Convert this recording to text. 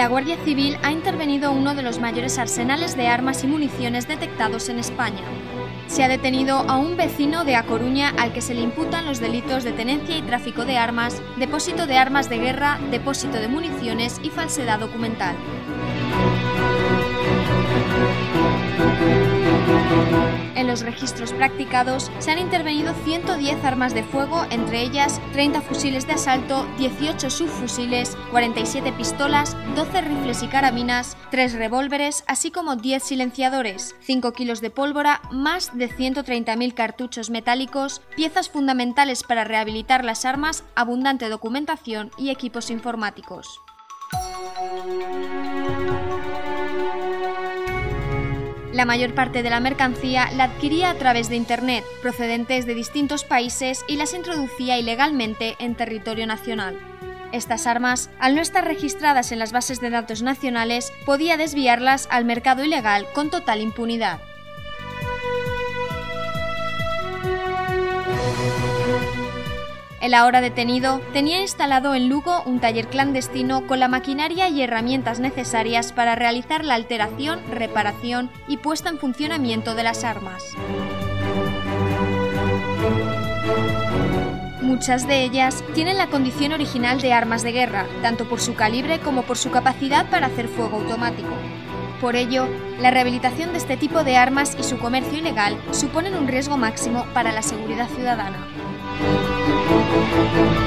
la Guardia Civil ha intervenido uno de los mayores arsenales de armas y municiones detectados en España. Se ha detenido a un vecino de A Coruña al que se le imputan los delitos de tenencia y tráfico de armas, depósito de armas de guerra, depósito de municiones y falsedad documental. Los registros practicados se han intervenido 110 armas de fuego, entre ellas 30 fusiles de asalto, 18 subfusiles, 47 pistolas, 12 rifles y carabinas, 3 revólveres, así como 10 silenciadores, 5 kilos de pólvora, más de 130.000 cartuchos metálicos, piezas fundamentales para rehabilitar las armas, abundante documentación y equipos informáticos. La mayor parte de la mercancía la adquiría a través de Internet, procedentes de distintos países, y las introducía ilegalmente en territorio nacional. Estas armas, al no estar registradas en las bases de datos nacionales, podía desviarlas al mercado ilegal con total impunidad. El ahora detenido tenía instalado en Lugo un taller clandestino con la maquinaria y herramientas necesarias para realizar la alteración, reparación y puesta en funcionamiento de las armas. Muchas de ellas tienen la condición original de armas de guerra, tanto por su calibre como por su capacidad para hacer fuego automático. Por ello, la rehabilitación de este tipo de armas y su comercio ilegal suponen un riesgo máximo para la seguridad ciudadana. Thank you.